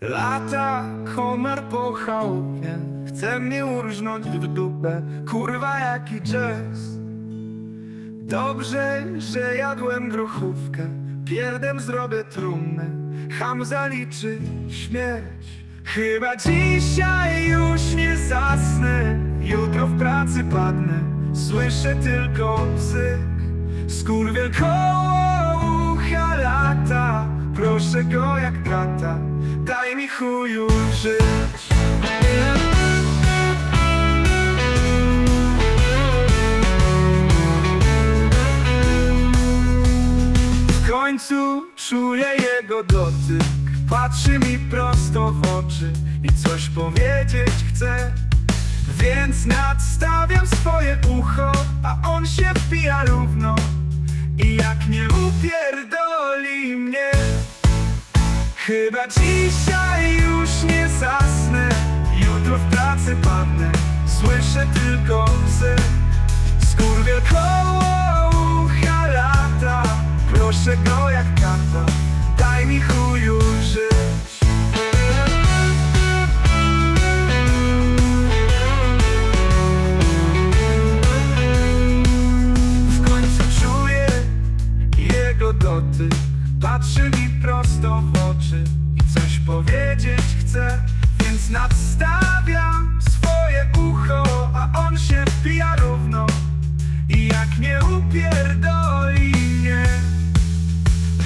Lata komar po chałupie. Chce mnie urżnąć w dupę. Kurwa jaki jazz Dobrze, że jadłem grochówkę. Pierdem zrobię trumnę. Ham zaliczy śmierć Chyba dzisiaj już nie zasnę. Jutro w pracy padnę. Słyszę tylko bzyk. Skurwiel koło ucha lata. Proszę go jak brata Daj mi chuju żyć. W końcu czuję jego dotyk. Patrzy mi prosto w oczy I coś powiedzieć chce. Więc nadstawiam swoje ucho A on się wpija równo Chyba dzisiaj już nie zasnę Jutro w pracy padnę Słyszę tylko psy Skurwiel koło ucha lata Proszę go jak kata Daj mi chuju żyć. W końcu czuję jego dotyk Patrzy mi prosto w oczy I coś powiedzieć chce Więc nadstawiam swoje ucho A on się wpija równo I jak mnie upierdoli mnie.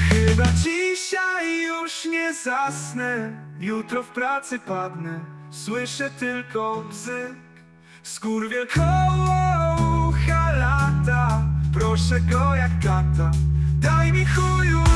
Chyba dzisiaj już nie zasnę Jutro w pracy padnę Słyszę tylko bzyk Skurwiel koło ucha lata Proszę go jak kata Daj mi chuju